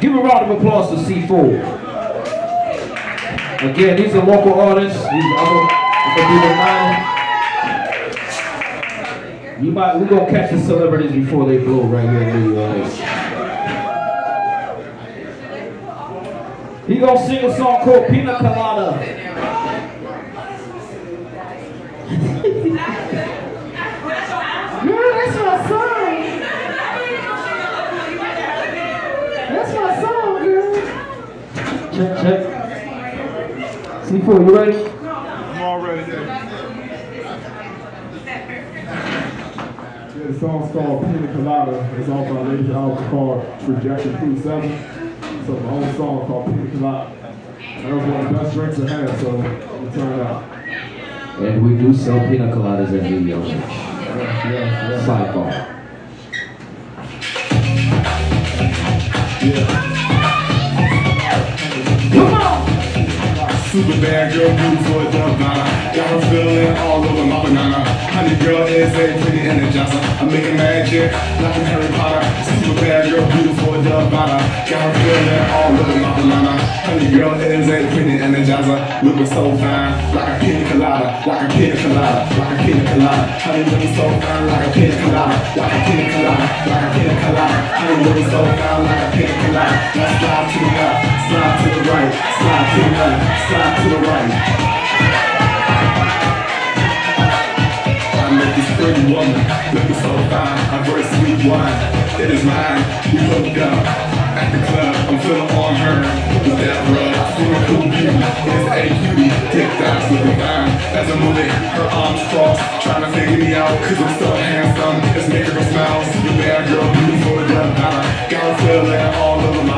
Give a round of applause to C4. Again, these are local artists. These are other, other people. You might, we're gonna catch the celebrities before they blow right here in New Orleans. He gonna sing a song called Pina Colada. Girl, that's my song. That's my song, girl. Check, check. C4, you ready? I'm all ready. Yeah, the song's called Pina Colada. It's off my latest album called Trajectory 27. So my own song called Pina Colada. That was one of the best drinks I had, so it turned out. And we do sell pina coladas in New York. Yeah, yeah, yeah. Sidebar. Super bad girl, beautiful as Nirvana. Got her feeling all over my banana. Honey girl is a pretty energizer. I'm making magic like in Harry Potter. Super bad girl, beautiful as Nirvana. Got her feeling all over my banana. Honey girl is a pretty energizer. Looking so fine, like a pina colada, like a pina colada, like a pina colada. Honey looking so fine, like a pina colada, like a pina colada, like a pina colada. Honey looking so fine, like a pina colada. Let's slide to the left, slide the slide to the right. I met this pretty woman, looking so fine, a very sweet wine. It is mine, we hooked up at the club. I'm feeling on her with that rub. Feeling cool beauty, it's a cutie. Tick tocks looking fine as I move it. Her arms crossed, trying to figure me out, cause I'm so handsome. It's making her smile. Super bad girl, beautiful, love banana. Got her feeling all over my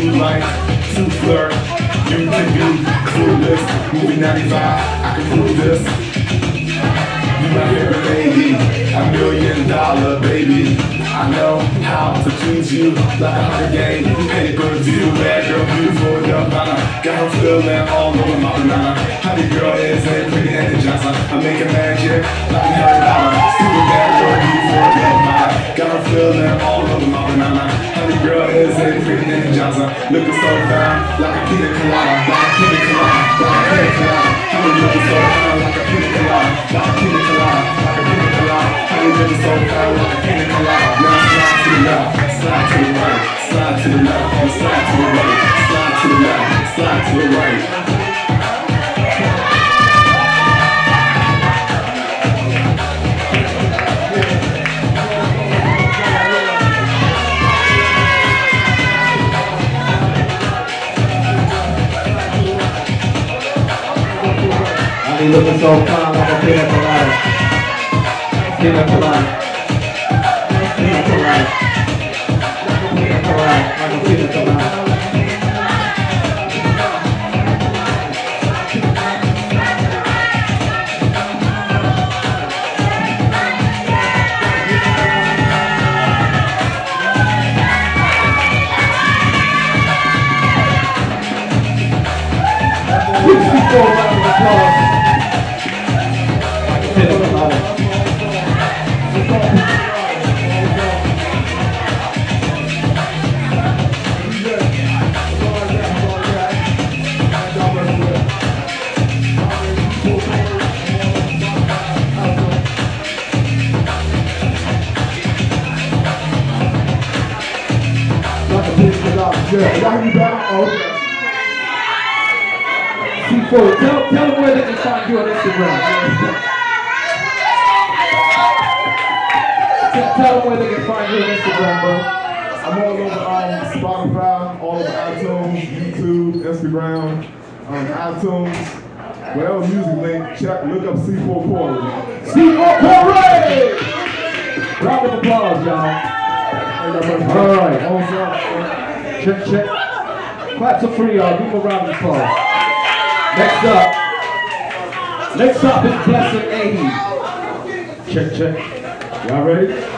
you like to flirt. You can be clueless. Movie 95, I can prove this. You my favorite lady, a million dollar baby. I know how to please you like a hunger game. Pay per view, bad girl, beautiful, Nirvana. Got her feeling all over my banana. Honey girl is a pretty energizer. I'm making magic like a Harry Potter. Super bad. Feeling all over my banana. Honey girl is a pretty energizer. Looking so fine like a pina colada, like a pina colada, like a pina colada. Honey looking so fine like a pina colada, like a pina colada, like a pina colada. Honey looking so fine like a pina colada. Now slide to the left, slide to the right, slide to the left, slide to the right, slide to the left, slide to the right. Be looking so fine like a pina colada. Pina colada. Pina colada. Pina colada. Like a pina colada. Like a pina colada. Y'all hear me back? Oh, okay. C4, tell, tell them where they can find you on Instagram. Tell, them where they can find you on Instagram, bro. I'm all over um, Spotify, all over iTunes, YouTube, Instagram, um, iTunes. Whatever music link, check, look up C4 Quarterly. C4 Corey! Round of applause, y'all. All right. Check, check. Claps are free, y'all. Give a round of applause. Next up. Next up is Blessing A. Check, check. Y'all ready?